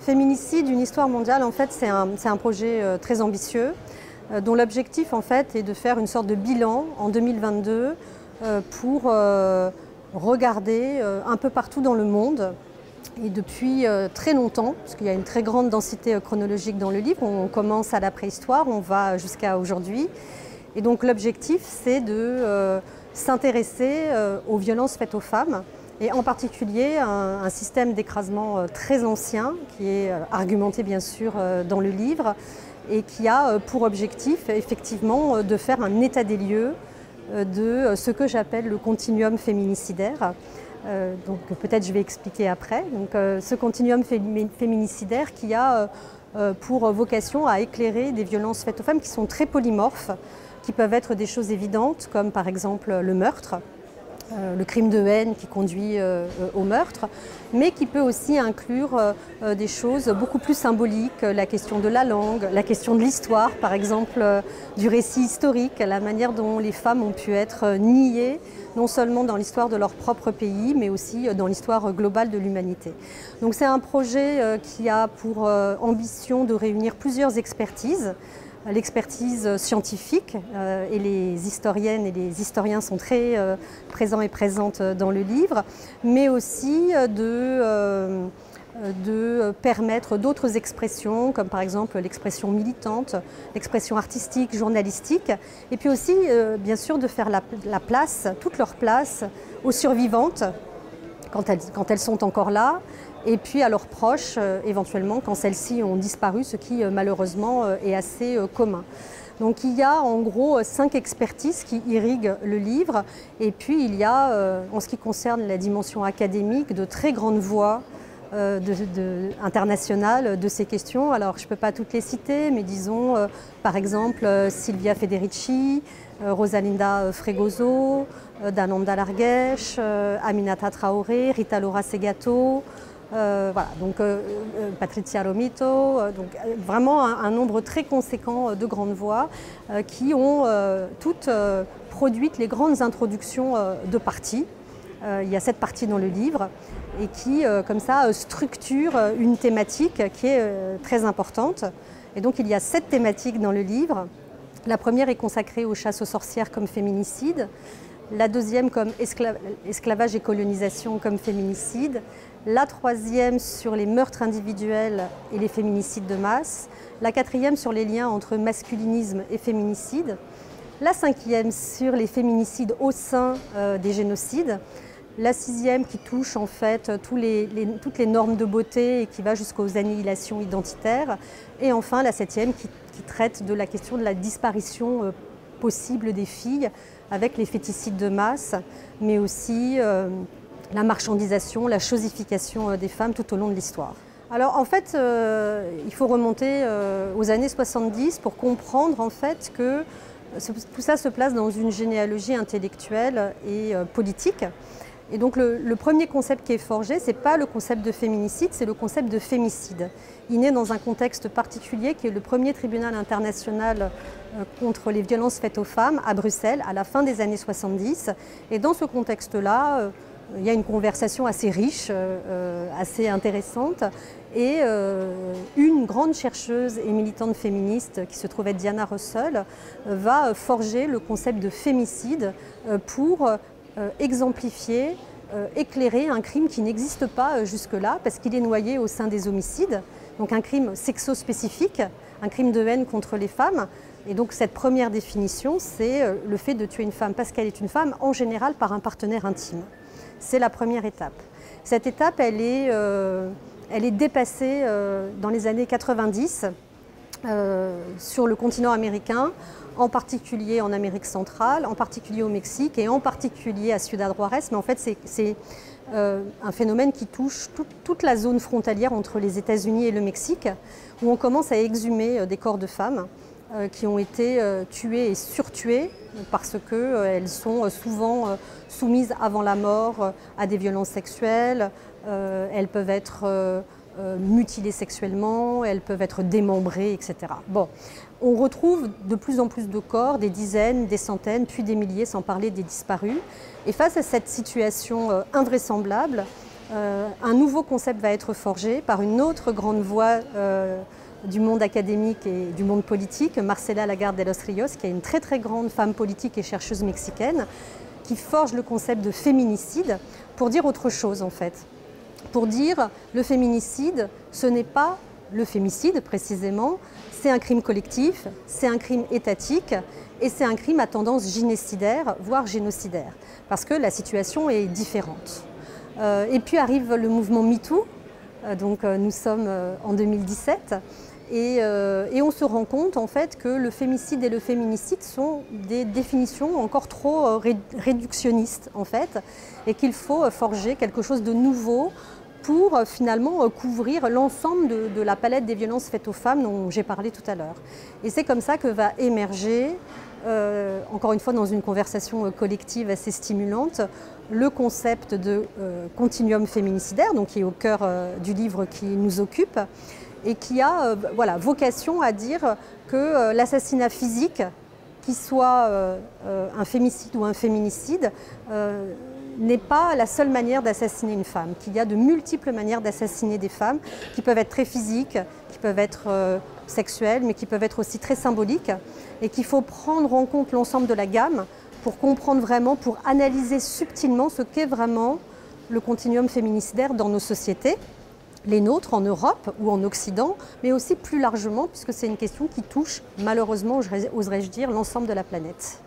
Féminicide, une histoire mondiale, en fait, c'est un, projet euh, très ambitieux euh, dont l'objectif, en fait, est de faire une sorte de bilan en 2022 euh, pour regarder un peu partout dans le monde et depuis très longtemps, parce qu'il y a une très grande densité chronologique dans le livre, on commence à la préhistoire, on va jusqu'à aujourd'hui. Et donc l'objectif, c'est de s'intéresser aux violences faites aux femmes, et en particulier un, système d'écrasement euh, très ancien qui est euh, argumenté bien sûr euh, dans le livre et qui a pour objectif effectivement de faire un état des lieux de ce que j'appelle le continuum féminicidaire. donc peut-être je vais expliquer après. Donc, ce continuum féminicidaire qui a pour vocation à éclairer des violences faites aux femmes qui sont très polymorphes, qui peuvent être des choses évidentes comme par exemple le meurtre, le crime de haine qui conduit euh, euh, au meurtre, mais qui peut aussi inclure des choses beaucoup plus symboliques, la question de la langue, la question de l'histoire, par exemple du récit historique, la manière dont les femmes ont pu être niées, non seulement dans l'histoire de leur propre pays, mais aussi dans l'histoire globale de l'humanité. Donc c'est un projet qui a pour ambition de réunir plusieurs expertises l'expertise scientifique euh, et les historiennes et les historiens sont très euh, présents et présentes dans le livre, mais aussi de, de permettre d'autres expressions, comme par exemple l'expression militante, l'expression artistique, journalistique, et puis aussi bien sûr de faire la place, toute leur place aux survivantes quand elles, sont encore là, et puis à leurs proches euh, éventuellement quand celles-ci ont disparu, ce qui euh, malheureusement euh, est assez commun. Donc il y a en gros cinq expertises qui irriguent le livre et puis il y a, en ce qui concerne la dimension académique, de très grandes voix internationales de ces questions. Alors je ne peux pas toutes les citer, mais disons par exemple Silvia Federici, Rosalinda Fregoso, Dananda Largesh, Aminata Traoré, Rita Laura Segato, euh, voilà, donc euh, euh, Patricia Romito, donc vraiment un, nombre très conséquent de grandes voix qui ont toutes produit les grandes introductions de parties. il y a cette partie dans le livre et qui, comme ça, structure une thématique qui est très importante. Et donc il y a sept thématiques dans le livre. La première est consacrée aux chasses aux sorcières comme féminicide la deuxième comme esclavage et colonisation comme féminicide, la troisième sur les meurtres individuels et les féminicides de masse, la quatrième sur les liens entre masculinisme et féminicide, la cinquième sur les féminicides au sein euh, des génocides, la sixième qui touche en fait toutes les normes de beauté et qui va jusqu'aux annihilations identitaires, et enfin la septième qui, traite de la question de la disparition euh, possible des filles avec les féticides de masse, mais aussi euh, la marchandisation, la chosification euh, des femmes tout au long de l'histoire. Alors en fait, il faut remonter aux années 70 pour comprendre en fait que tout ça se place dans une généalogie intellectuelle et politique. Et donc le, premier concept qui est forgé, ce n'est pas le concept de féminicide, c'est le concept de fémicide. Il naît dans un contexte particulier qui est le premier tribunal international euh, contre les violences faites aux femmes à Bruxelles à la fin des années 70. Et dans ce contexte-là, euh, il y a une conversation assez riche, euh, assez intéressante. Et une grande chercheuse et militante féministe qui se trouve être Diana Russell va forger le concept de fémicide pour exemplifier, éclairer un crime qui n'existe pas jusque-là parce qu'il est noyé au sein des homicides. Donc un crime sexo-spécifique, un crime de haine contre les femmes, et donc cette première définition, c'est euh, le fait de tuer une femme parce qu'elle est une femme, en général par un partenaire intime. C'est la première étape. Cette étape, elle est, euh, elle est dépassée euh, dans les années 90 sur le continent américain, en particulier en Amérique centrale, en particulier au Mexique et en particulier à Ciudad Juarez. Mais en fait, c'est un phénomène qui touche toute la zone frontalière entre les États-Unis et le Mexique, où on commence à exhumer des corps de femmes. Euh, qui ont été euh, tuées et surtuées parce qu'elles euh, sont souvent soumises avant la mort à des violences sexuelles, elles peuvent être mutilées sexuellement, elles peuvent être démembrées, etc. Bon, on retrouve de plus en plus de corps, des dizaines, des centaines, puis des milliers, sans parler des disparus. Et face à cette situation invraisemblable, un nouveau concept va être forgé par une autre grande voix du monde académique et du monde politique, Marcela Lagarde de los Rios, qui est une très très grande femme politique et chercheuse mexicaine, qui forge le concept de féminicide pour dire autre chose en fait. Pour dire le féminicide, ce n'est pas le fémicide précisément, c'est un crime collectif, c'est un crime étatique et c'est un crime à tendance gynécidaire, voire génocidaire, parce que la situation est différente. Euh, et puis arrive le mouvement MeToo, euh, donc euh, nous sommes en 2017, euh, et, on se rend compte en fait que le fémicide et le féminicide sont des définitions encore trop euh, réductionnistes en fait, et qu'il faut euh, forger quelque chose de nouveau pour finalement couvrir l'ensemble de, la palette des violences faites aux femmes dont j'ai parlé tout à l'heure. Et c'est comme ça que va émerger, encore une fois dans une conversation collective assez stimulante, le concept de continuum féminicidaire, donc qui est au cœur du livre qui nous occupe, et qui a euh, voilà, vocation à dire que euh, l'assassinat physique, qu'il soit euh, un fémicide ou un féminicide, n'est pas la seule manière d'assassiner une femme, qu'il y a de multiples manières d'assassiner des femmes qui peuvent être très physiques, qui peuvent être sexuelles, mais qui peuvent être aussi très symboliques, et qu'il faut prendre en compte l'ensemble de la gamme pour comprendre vraiment, pour analyser subtilement ce qu'est vraiment le continuum féminicidaire dans nos sociétés les nôtres en Europe ou en Occident, mais aussi plus largement, puisque c'est une question qui touche malheureusement, oserais-je dire, l'ensemble de la planète.